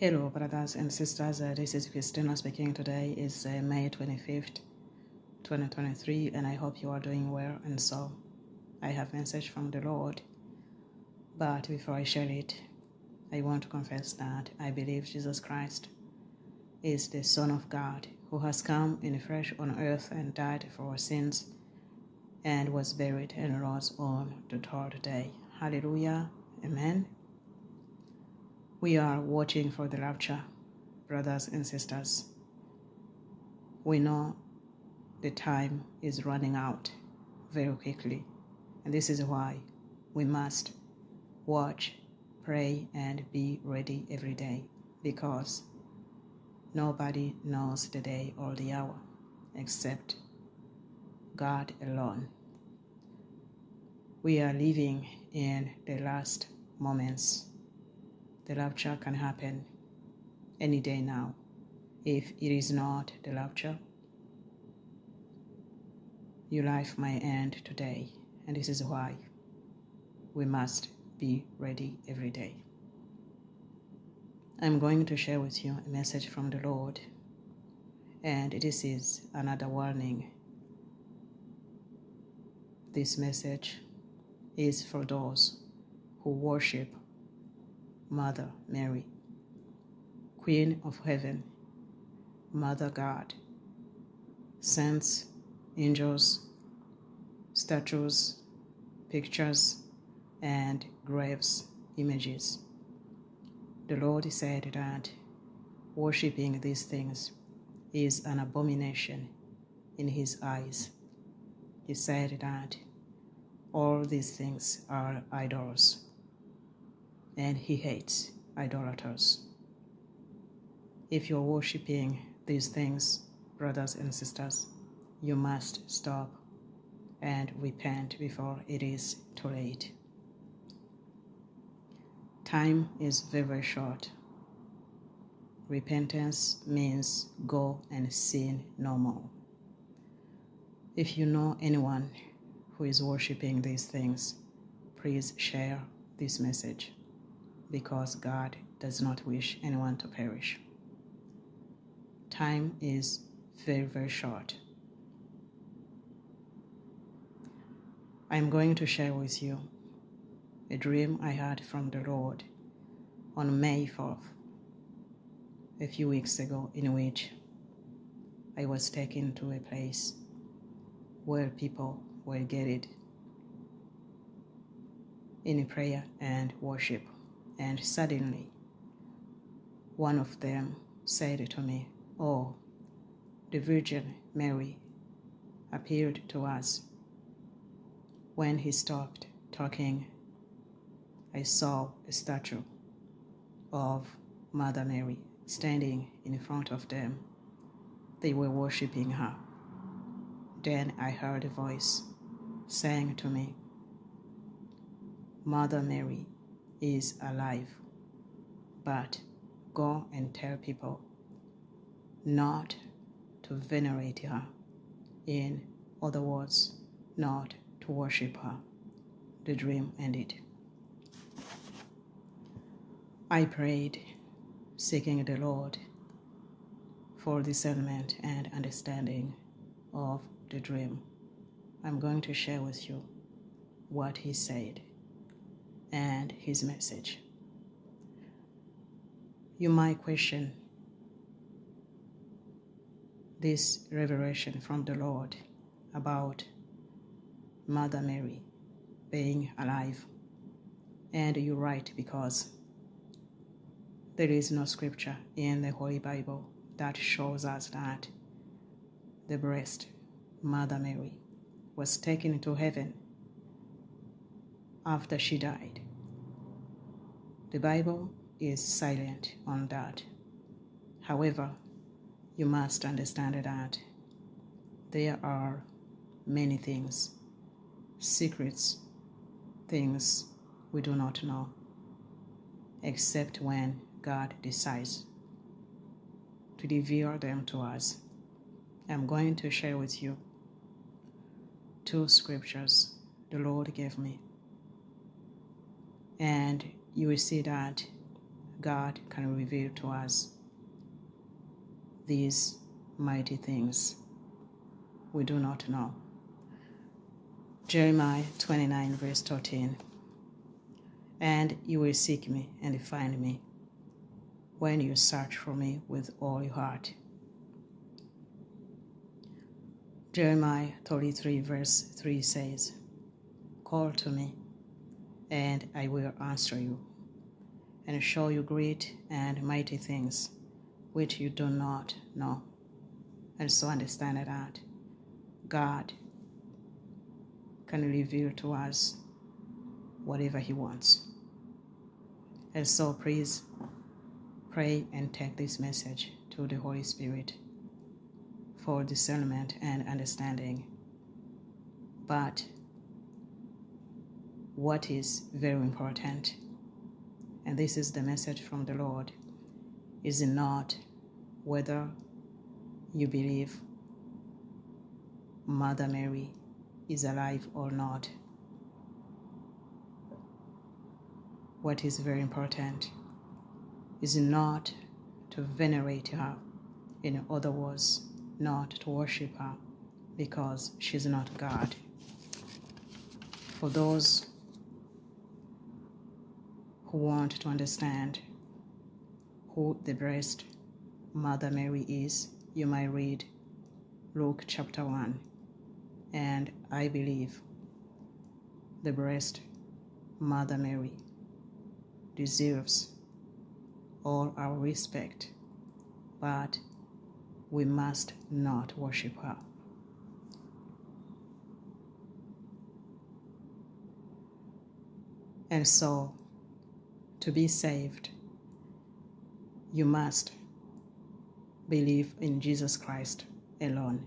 Hello, brothers and sisters. Uh, this is Christina speaking. Today is uh, May 25th, 2023, and I hope you are doing well. And so, I have message from the Lord. But before I share it, I want to confess that I believe Jesus Christ is the Son of God who has come in flesh on earth and died for our sins and was buried and rose on the third day. Hallelujah. Amen. We are watching for the rapture, brothers and sisters. We know the time is running out very quickly, and this is why we must watch, pray, and be ready every day because nobody knows the day or the hour except God alone. We are living in the last moments the rapture can happen any day now. If it is not the rapture, your life might end today, and this is why we must be ready every day. I'm going to share with you a message from the Lord, and this is another warning. This message is for those who worship Mother Mary, Queen of Heaven, Mother God, saints, angels, statues, pictures, and graves, images. The Lord said that worshipping these things is an abomination in His eyes. He said that all these things are idols and he hates idolaters. If you're worshiping these things, brothers and sisters, you must stop and repent before it is too late. Time is very short. Repentance means go and sin no more. If you know anyone who is worshiping these things, please share this message because God does not wish anyone to perish. Time is very, very short. I am going to share with you a dream I had from the Lord on May 4th, a few weeks ago, in which I was taken to a place where people were gathered in prayer and worship. And suddenly, one of them said to me, Oh, the Virgin Mary appeared to us. When he stopped talking, I saw a statue of Mother Mary standing in front of them. They were worshiping her. Then I heard a voice saying to me, Mother Mary, is alive. But go and tell people not to venerate her. In other words, not to worship her. The dream ended. I prayed, seeking the Lord for discernment and understanding of the dream. I'm going to share with you what he said and his message. You might question this revelation from the Lord about Mother Mary being alive. And you're right because there is no scripture in the Holy Bible that shows us that the breast, Mother Mary, was taken to heaven after she died. The Bible is silent on that. However, you must understand that there are many things, secrets, things we do not know, except when God decides to reveal them to us. I'm going to share with you two scriptures the Lord gave me and you will see that God can reveal to us these mighty things we do not know. Jeremiah 29, verse 13. And you will seek me and find me when you search for me with all your heart. Jeremiah 33, verse 3 says, Call to me, and I will answer you, and show you great and mighty things which you do not know. And so understand that God can reveal to us whatever He wants. And so please pray and take this message to the Holy Spirit for discernment and understanding. But what is very important, and this is the message from the Lord, is it not whether you believe Mother Mary is alive or not. What is very important is not to venerate her, in other words, not to worship her because she's not God. For those who want to understand who the breast Mother Mary is, you might read Luke chapter 1. And I believe the breast Mother Mary deserves all our respect, but we must not worship her. And so, to be saved, you must believe in Jesus Christ alone.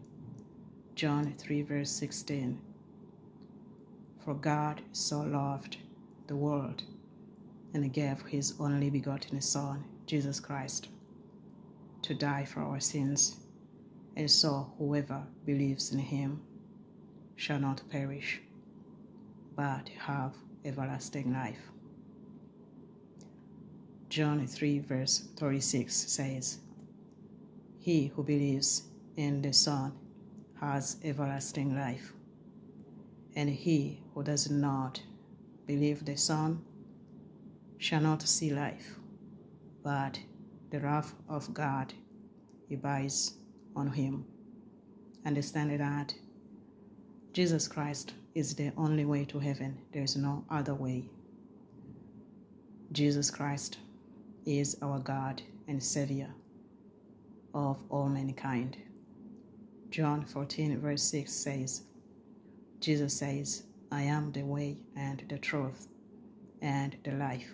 John 3, verse 16. For God so loved the world and gave his only begotten Son, Jesus Christ, to die for our sins, and so whoever believes in him shall not perish, but have everlasting life. John 3, verse 36 says, He who believes in the Son has everlasting life, and he who does not believe the Son shall not see life, but the wrath of God abides on him. Understand that Jesus Christ is the only way to heaven, there is no other way. Jesus Christ is our God and Savior of all mankind. John 14, verse 6 says, Jesus says, I am the way and the truth and the life.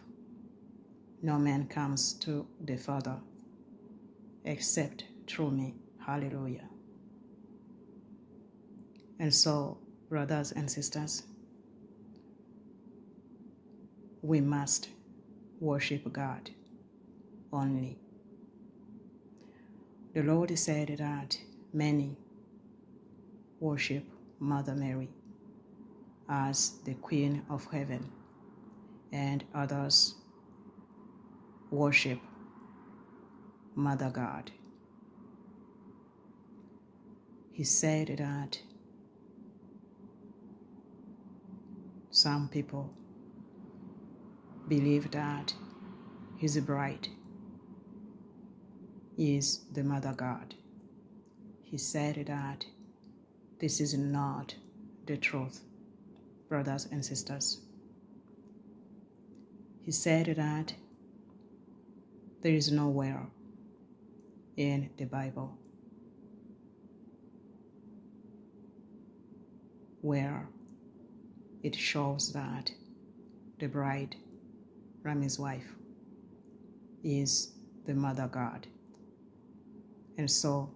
No man comes to the Father except through me. Hallelujah. And so, brothers and sisters, we must worship God only. The Lord said that many worship Mother Mary as the Queen of Heaven, and others worship Mother God. He said that some people believe that his bride is the Mother God. He said that this is not the truth, brothers and sisters. He said that there is nowhere in the Bible where it shows that the bride, Rami's wife, is the mother God. And so,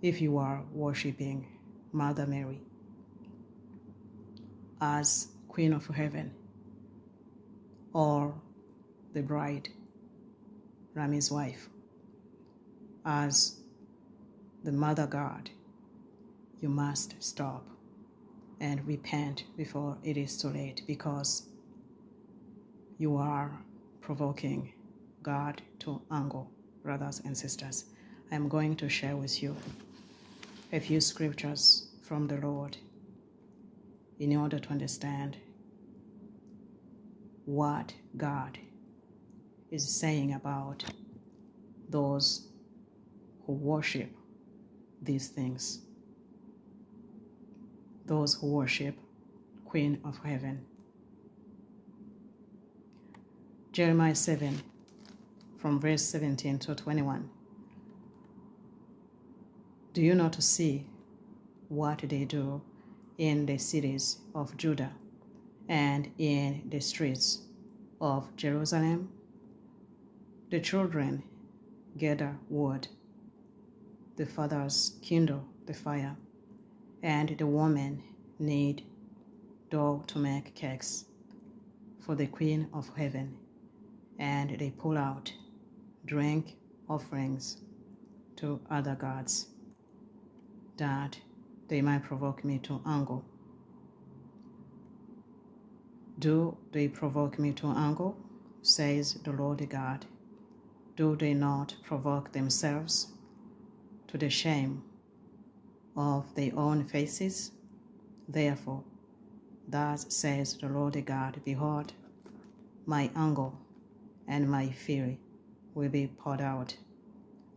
if you are worshiping Mother Mary as Queen of Heaven or the bride, Rami's wife, as the Mother God, you must stop and repent before it is too late because you are provoking God to anger, brothers and sisters, I'm going to share with you a few scriptures from the Lord in order to understand what God is saying about those who worship these things, those who worship Queen of Heaven. Jeremiah 7, from verse 17 to 21. Do you not see what they do in the cities of Judah and in the streets of Jerusalem? The children gather wood, the fathers kindle the fire, and the women knead dough to make cakes for the Queen of Heaven, and they pull out drink offerings to other gods, that they might provoke me to anger. Do they provoke me to anger? says the Lord God. Do they not provoke themselves to the shame of their own faces? Therefore, thus says the Lord God Behold, my anger and my fury will be poured out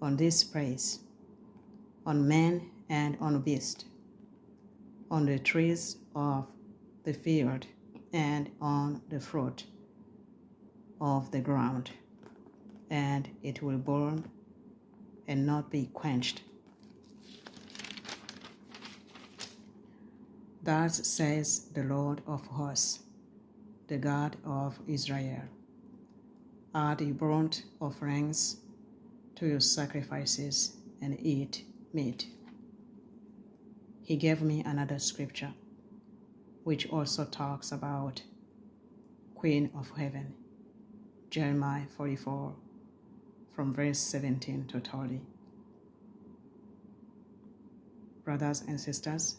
on this place, on man and on beast, on the trees of the field and on the fruit of the ground and it will burn and not be quenched. Thus says the Lord of hosts, the God of Israel Add the burnt offerings to your sacrifices and eat meat. He gave me another scripture, which also talks about Queen of Heaven, Jeremiah 44 from verse 17 to 30. Brothers and sisters,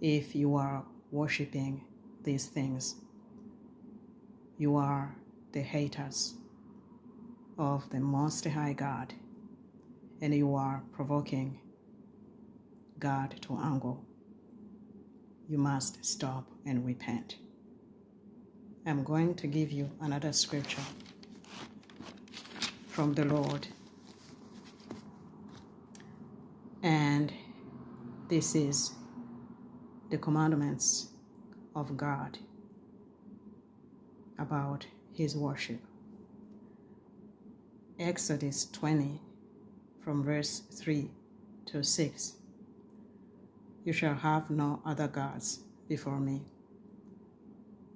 if you are worshiping these things, you are the haters of the Most High God, and you are provoking God to anger. You must stop and repent. I'm going to give you another scripture from the Lord. And this is the commandments of God about his worship. Exodus 20, from verse 3 to 6. You shall have no other gods before me.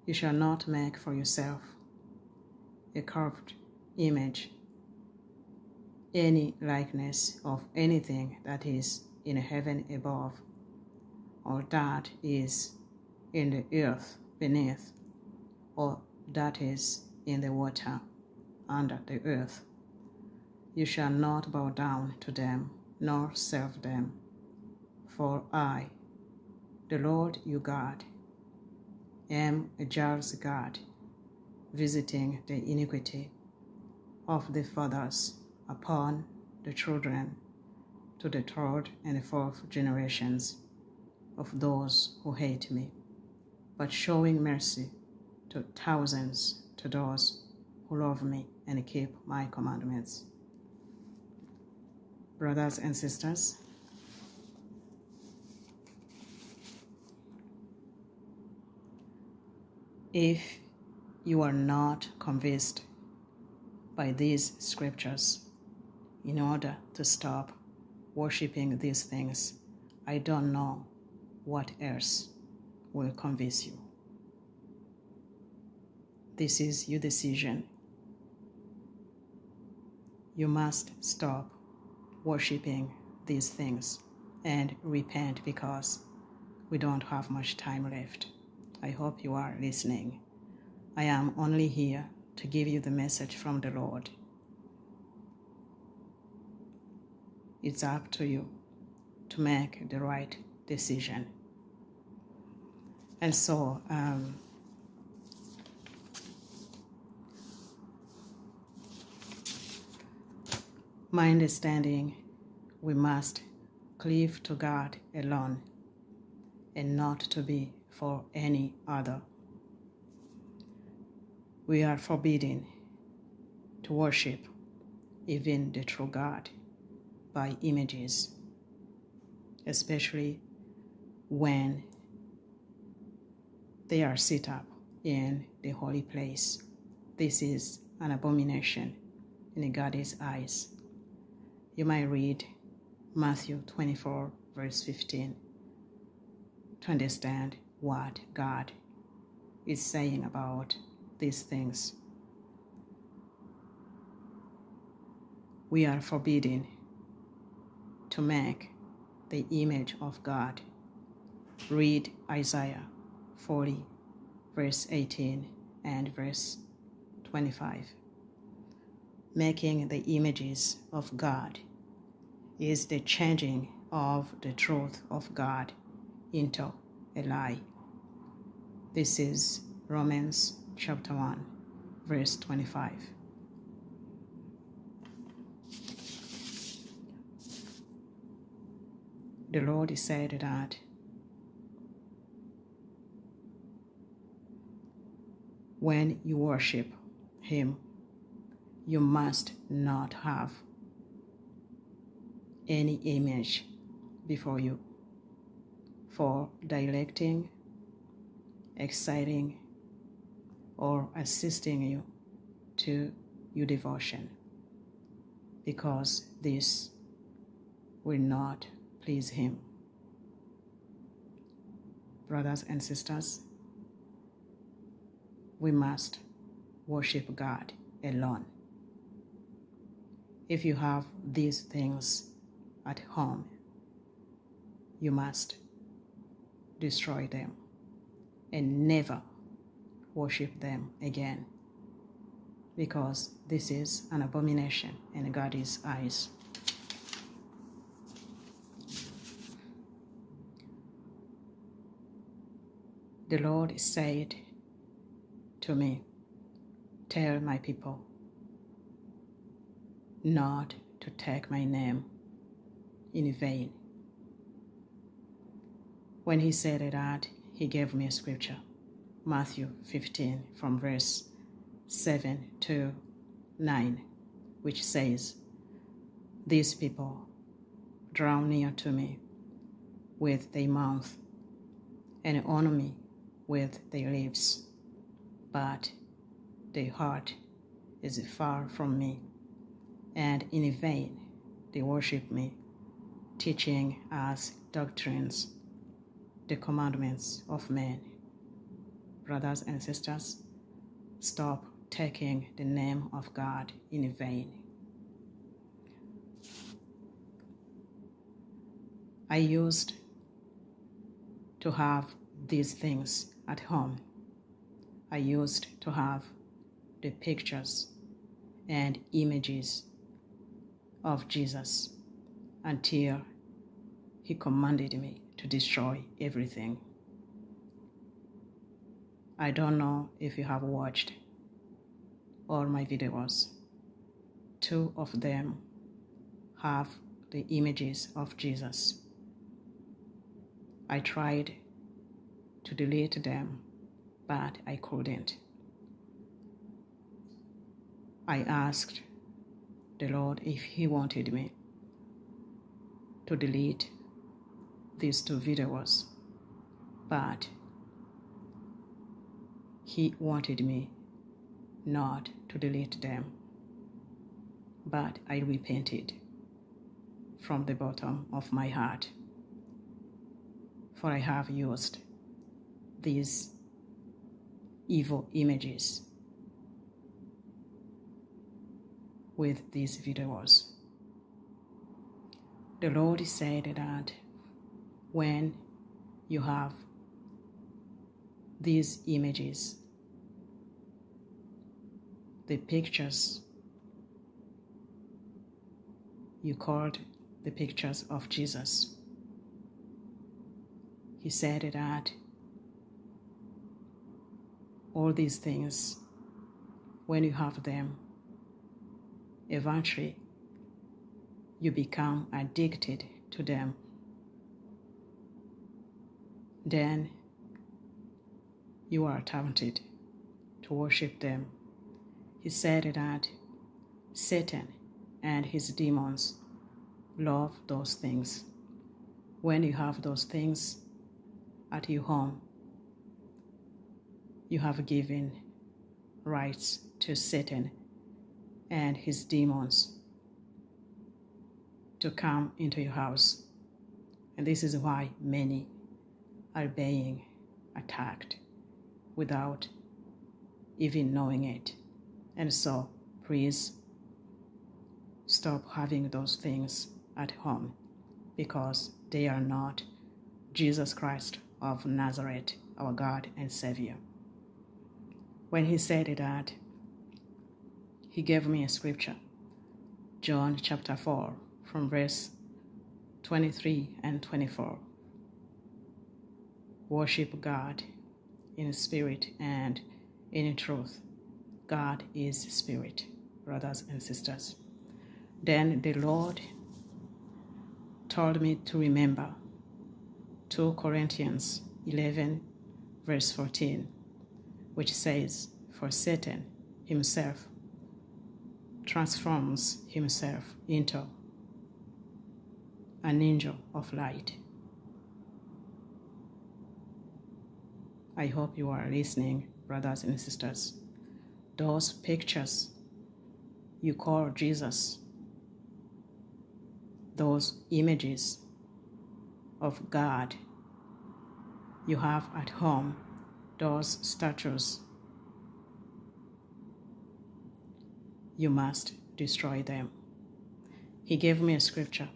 You shall not make for yourself a carved image any likeness of anything that is in heaven above, or that is in the earth beneath, or that is in the water under the earth. You shall not bow down to them, nor serve them. For I, the Lord your God, am a jealous God, visiting the iniquity of the fathers upon the children to the third and fourth generations of those who hate me, but showing mercy to thousands to those who love me and keep my commandments. Brothers and sisters, if you are not convinced by these scriptures, in order to stop worshiping these things, I don't know what else will convince you. This is your decision. You must stop worshiping these things and repent because we don't have much time left. I hope you are listening. I am only here to give you the message from the Lord. it's up to you to make the right decision. And so, um, My understanding, we must cleave to God alone and not to be for any other. We are forbidden to worship even the true God by images, especially when they are set up in the holy place. This is an abomination in God's eyes. You might read Matthew 24, verse 15, to understand what God is saying about these things. We are forbidden to make the image of God. Read Isaiah 40, verse 18 and verse 25. Making the images of God is the changing of the truth of God into a lie. This is Romans chapter 1, verse 25. The Lord said that when you worship Him, you must not have any image before you for directing, exciting, or assisting you to your devotion because this will not please Him. Brothers and sisters, we must worship God alone. If you have these things at home, you must destroy them and never worship them again because this is an abomination in God's eyes. The Lord said to me, Tell my people not to take my name in vain. When he said that, he gave me a scripture, Matthew 15, from verse 7 to 9, which says, These people draw near to me with their mouth and honor me with their lips, but their heart is far from me, and in vain they worship me, teaching as doctrines the commandments of men. Brothers and sisters, stop taking the name of God in vain. I used to have these things at home. I used to have the pictures and images of Jesus until he commanded me to destroy everything. I don't know if you have watched all my videos. Two of them have the images of Jesus. I tried to delete them, but I couldn't. I asked the Lord if He wanted me to delete these two videos, but He wanted me not to delete them, but I repented from the bottom of my heart, for I have used these evil images with these videos. The Lord said that when you have these images, the pictures you called the pictures of Jesus. He said that all these things, when you have them, eventually you become addicted to them. Then you are tempted to worship them. He said that Satan and his demons love those things. When you have those things at your home, you have given rights to Satan and his demons to come into your house. And this is why many are being attacked without even knowing it. And so, please stop having those things at home because they are not Jesus Christ of Nazareth, our God and Savior. When he said that, he gave me a scripture, John chapter 4, from verse 23 and 24. Worship God in spirit and in truth. God is spirit, brothers and sisters. Then the Lord told me to remember 2 Corinthians 11, verse 14, which says, For Satan himself transforms himself into an angel of light. I hope you are listening, brothers and sisters. Those pictures you call Jesus, those images of God you have at home, those statues, you must destroy them. He gave me a scripture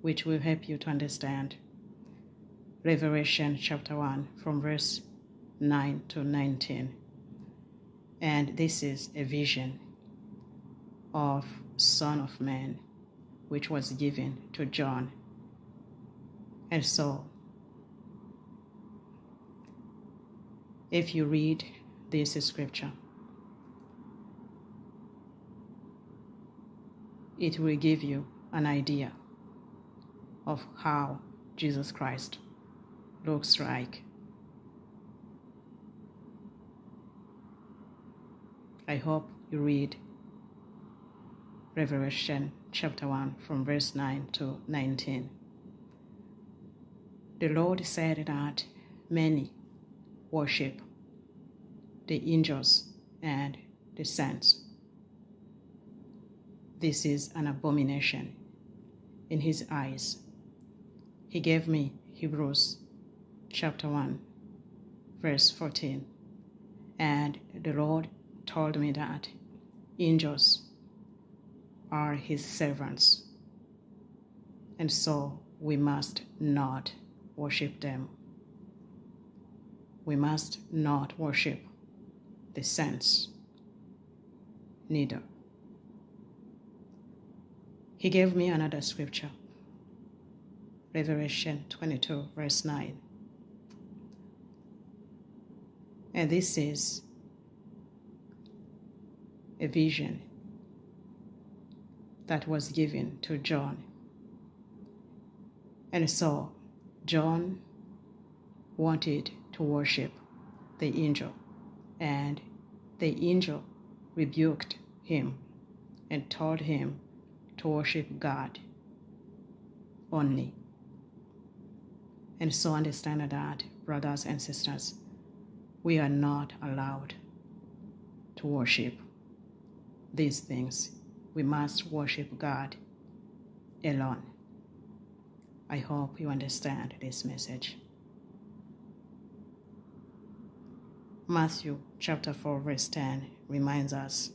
which will help you to understand. Revelation chapter 1 from verse 9 to 19. And this is a vision of Son of Man, which was given to John. And so, if you read this scripture, it will give you an idea of how Jesus Christ looks like I hope you read Revelation chapter 1 from verse 9 to 19. The Lord said that many worship the angels and the saints. This is an abomination in his eyes. He gave me Hebrews chapter 1, verse 14. And the Lord told me that angels are his servants, and so we must not worship them. We must not worship the saints, neither. He gave me another scripture, Revelation 22, verse 9. And this is a vision that was given to John. And so John wanted to worship the angel, and the angel rebuked him and told him to worship God only. And so understand that, brothers and sisters, we are not allowed to worship these things, we must worship God alone. I hope you understand this message. Matthew chapter 4, verse 10 reminds us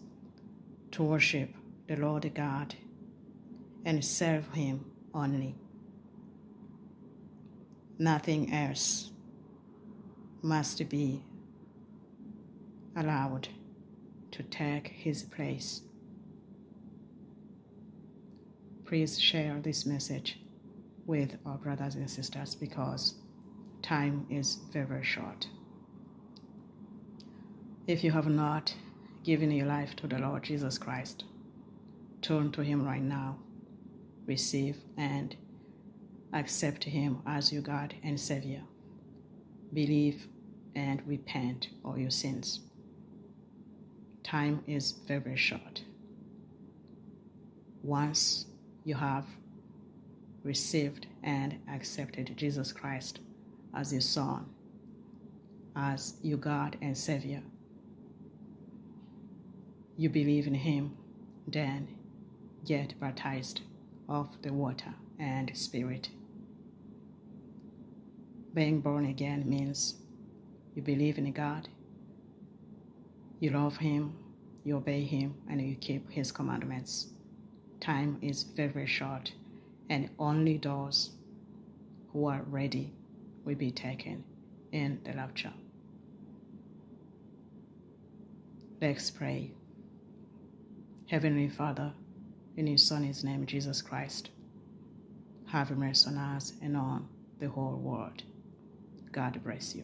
to worship the Lord God and serve Him only. Nothing else must be allowed to take his place. Please share this message with our brothers and sisters because time is very short. If you have not given your life to the Lord Jesus Christ, turn to Him right now receive and accept Him as your God and Savior. Believe and repent of your sins. Time is very short. Once you have received and accepted Jesus Christ as your Son, as your God and Savior, you believe in Him, then get baptized of the water and Spirit. Being born again means you believe in God, you love Him, you obey Him, and you keep His commandments. Time is very very short, and only those who are ready will be taken in the rapture. Let's pray. Heavenly Father, in His Son's name, Jesus Christ, have mercy on us and on the whole world. God bless you.